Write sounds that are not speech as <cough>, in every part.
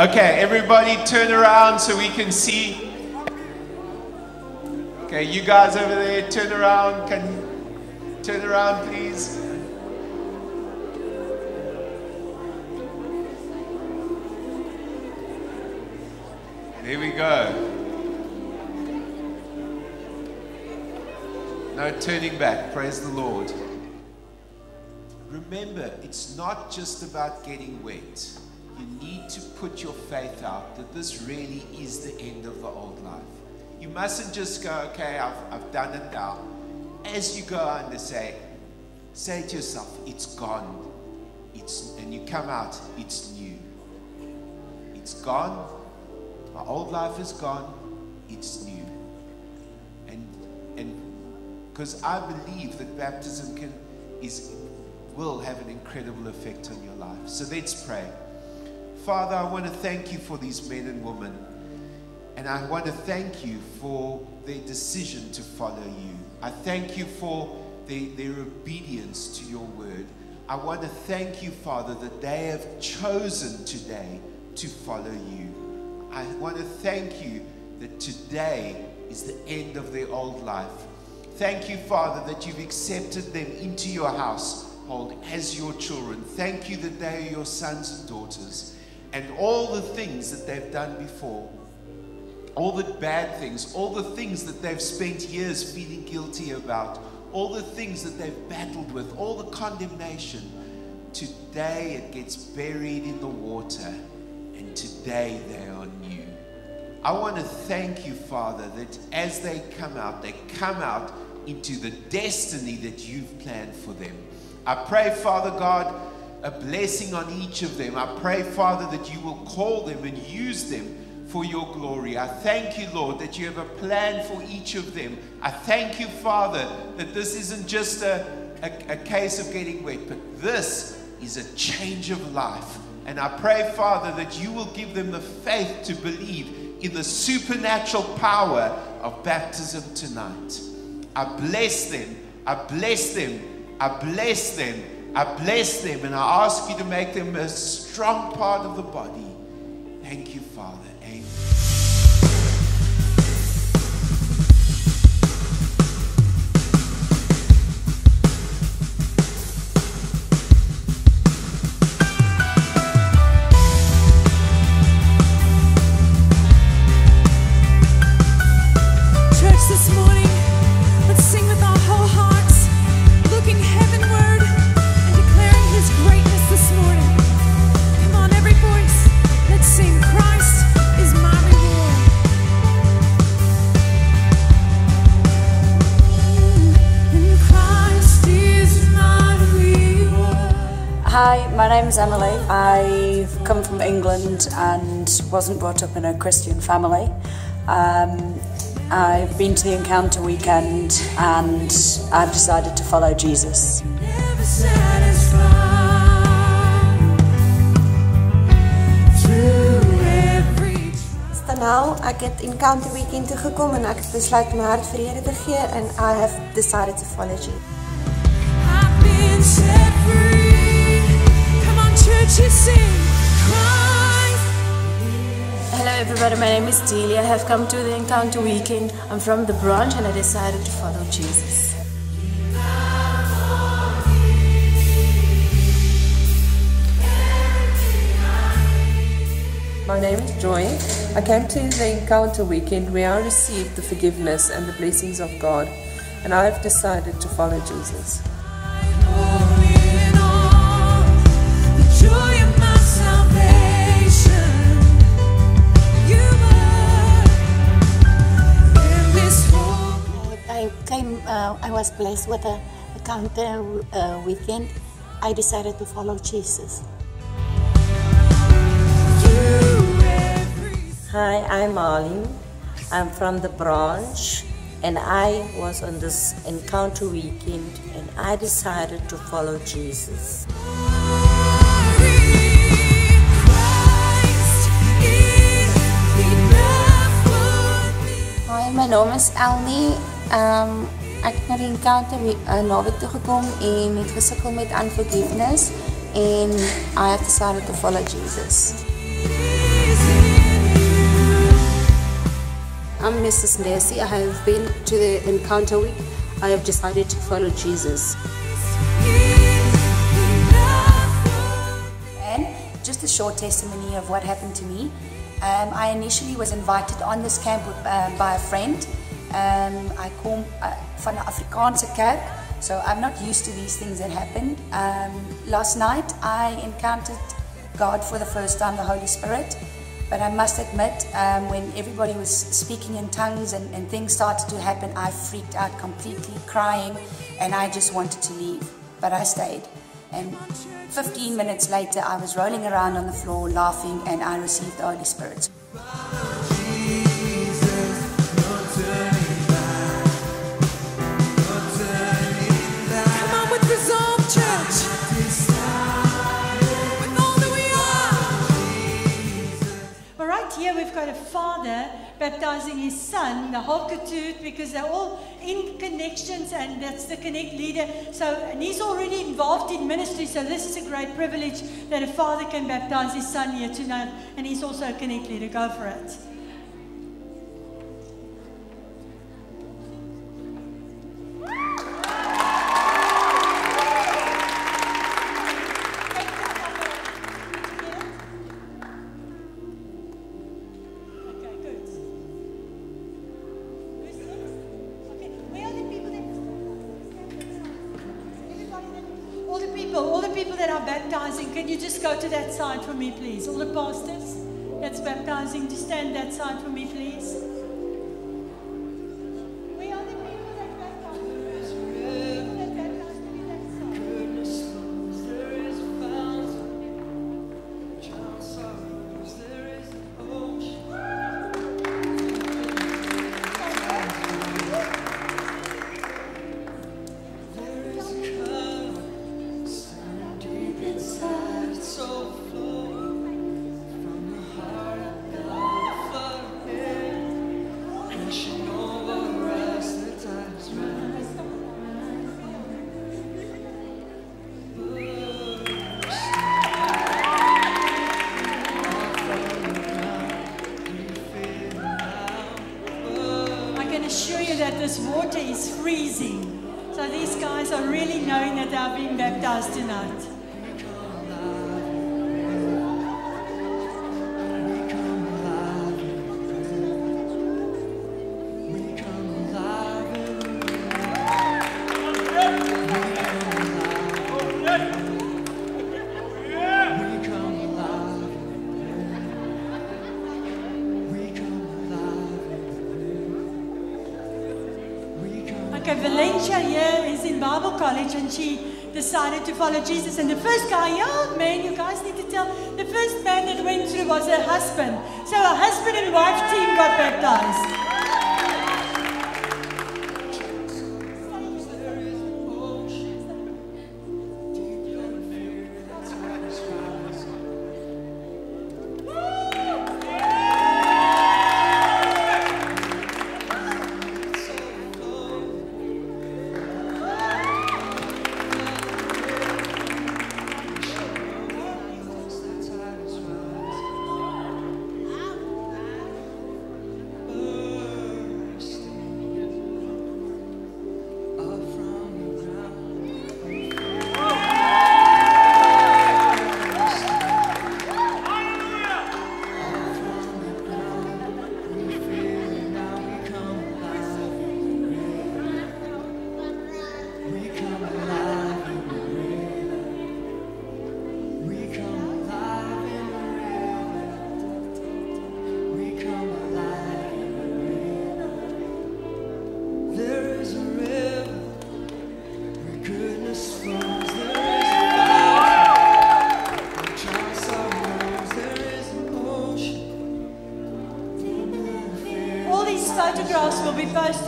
Okay, everybody turn around so we can see. Okay, you guys over there, turn around. Can you turn around, please? There we go. No turning back. Praise the Lord. Remember, it's not just about getting wet. You need to put your faith out that this really is the end of the old life. You mustn't just go, okay, I've, I've done it now. As you go on to say, say to yourself, it's gone. It's, and you come out, it's new. It's gone. My old life is gone. It's new. And and because I believe that baptism can is will have an incredible effect on your life. So let's pray. Father, I want to thank you for these men and women. And I want to thank you for their decision to follow you. I thank you for their, their obedience to your word. I want to thank you, Father, that they have chosen today to follow you. I want to thank you that today is the end of their old life. Thank you, Father, that you've accepted them into your household as your children. Thank you that they are your sons and daughters. And all the things that they've done before, all the bad things, all the things that they've spent years feeling guilty about, all the things that they've battled with, all the condemnation, today it gets buried in the water. And today they are new. I want to thank you, Father, that as they come out, they come out into the destiny that you've planned for them. I pray, Father God, a blessing on each of them. I pray, Father, that you will call them and use them for your glory. I thank you, Lord, that you have a plan for each of them. I thank you, Father, that this isn't just a, a, a case of getting wet, but this is a change of life. And I pray, Father, that you will give them the faith to believe in the supernatural power of baptism tonight. I bless them. I bless them. I bless them. I bless them. And I ask you to make them a strong part of the body. Thank you, Father. Hi, my Emily. I've come from England and wasn't brought up in a Christian family. Um, I've been to the Encounter Weekend and I've decided to follow Jesus. Never satisfied through every ek het Encounter Weekend toe gekom en ek het besluit my hart vir Here te gee and I have decided to follow Jesus. Hello everybody, my name is Delia. I have come to the Encounter Weekend. I'm from the branch and I decided to follow Jesus. My name is Joy. I came to the Encounter Weekend where I received the forgiveness and the blessings of God, and I have decided to follow Jesus. Came, uh, I was blessed with a encounter uh, weekend. I decided to follow Jesus. Hi, I'm Marlene. I'm from the branch and I was on this encounter weekend and I decided to follow Jesus. Christ is enough for me. Hi, my naam is Elnie. Um, ek het nou die encounter met eh, 'n uh, naweek toe gekom en het gesukkel met unforgiveness en I have decided to follow Jesus. I'm Mrs. Nancy. I have been to the encounter week. I have decided to follow Jesus. And just a short testimony of what happened to me. Um, I initially was invited on this camp eh, by a friend um, I kom uh, van 'n Afrikaanse kerk, so I'm not used to these things that happen. Um, last night I encountered God for the first time, the Holy Spirit. But I must admit, um, when everybody was speaking in tongues and, and things started to happen, I freaked out completely, crying, and I just wanted to leave. But I stayed. And 15 minutes later, I was rolling around on the floor laughing, and I received the Holy Spirit. Got a father baptizing his son, the whole Ketut, because they're all in connections and that's the Connect leader. So, and he's already involved in ministry, so this is a great privilege that a father can baptize his son here tonight, and he's also a Connect leader. Go for it. The pastors that's baptizing, to stand that side for me, please. Are being baptized tonight. Okay, Valencia here is in Bible college and she decided to follow Jesus. And the first guy, yeah, man, you guys need to tell. The first man that went through was her husband. So a husband and wife team got baptized.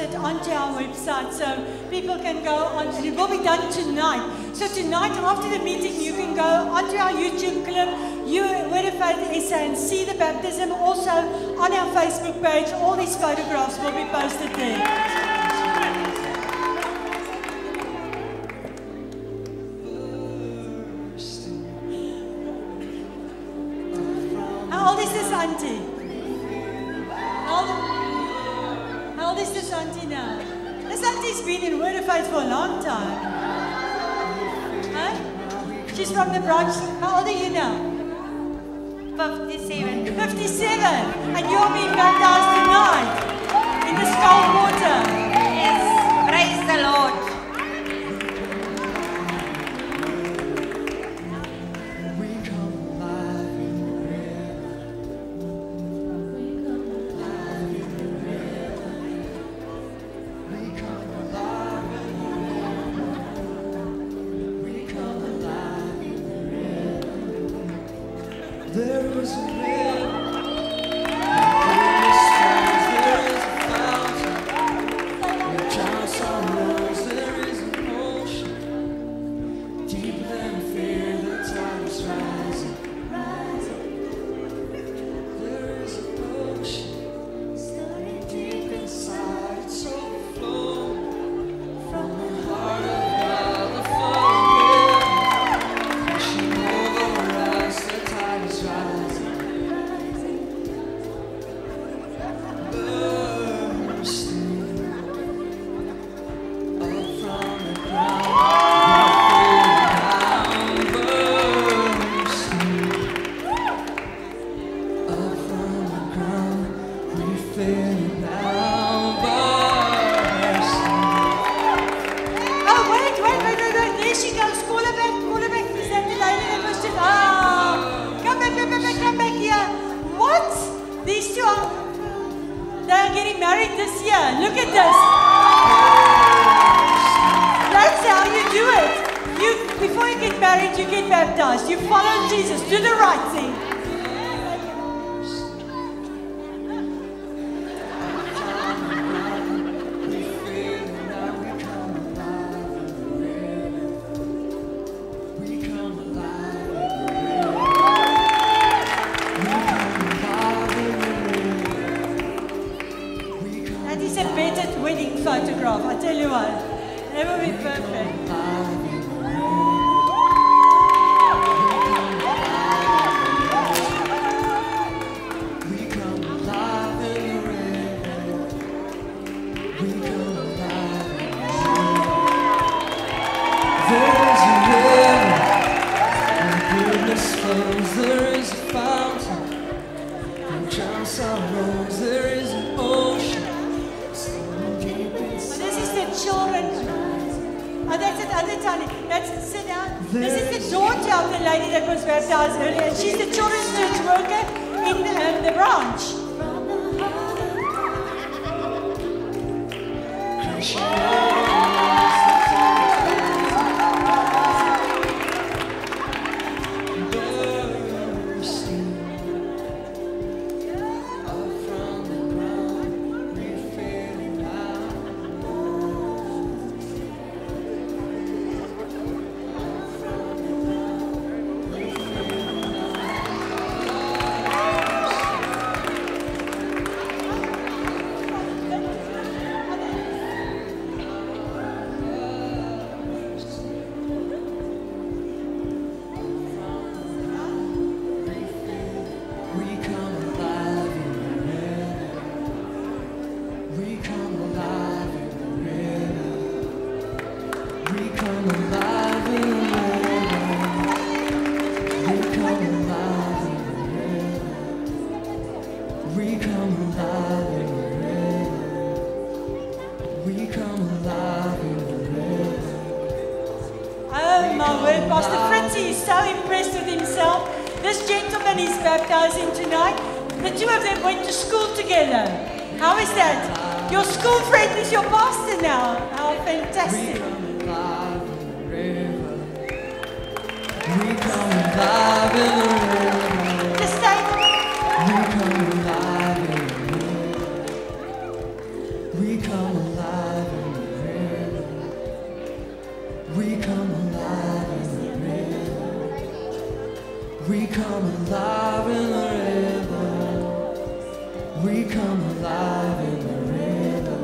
Posted onto our website so people can go on, and it will be done tonight. So, tonight after the meeting, you can go onto our YouTube clip, you Word of Faith SA, and see the baptism. Also, on our Facebook page, all these photographs will be posted there. stars earlier. She's the children's church worker in um, the branch. From the alive in the river. We come alive in the river.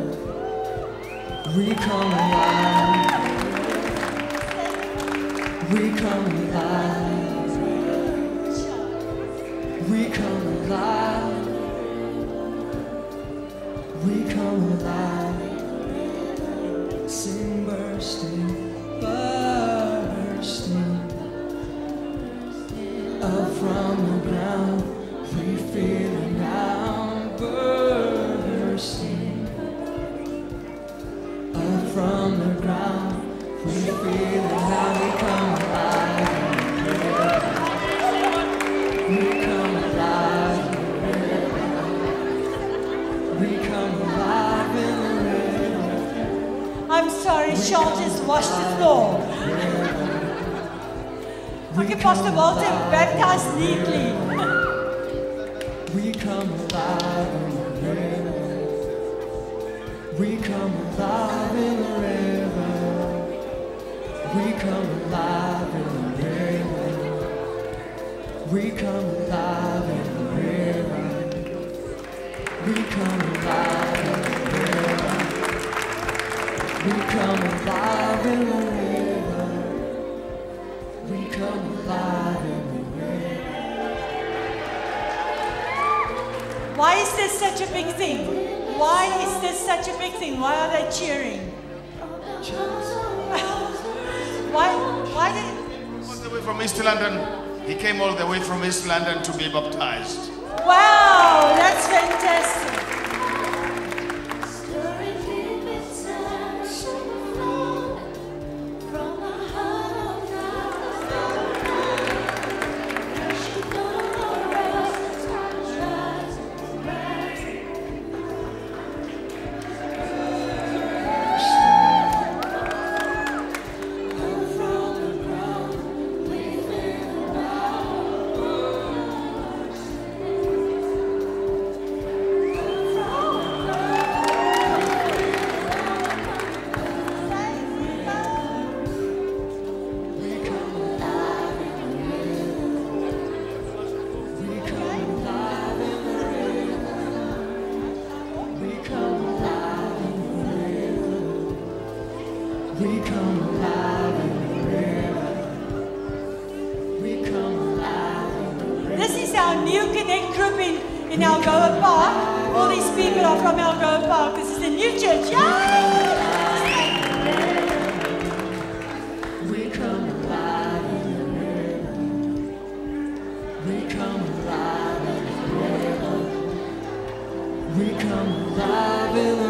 We come alive. We come alive. We come alive. I'm sorry, Sean just washed the floor. Okay, Pastor Walter baptized neatly. We come alive in the river. We come alive in the river. We come alive in the river. We come alive We come alive in the river. We come alive in the Why is this such a big thing? Why is this such a big thing? Why are they cheering? <laughs> why? Why did? all the way from East London. He came all the way from East London to be baptized. Wow, that's fantastic. This is our new connect group in, in Algoa Park. All these people are from Algoa Park. This is the new church. Yay! We come alive in the river. We come alive in the river. We come alive in the river.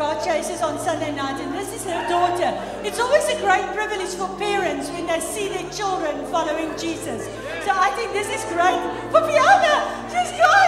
God chases on Sunday night, and this is her daughter. It's always a great privilege for parents when they see their children following Jesus. So I think this is great. For Fiona, she's gone.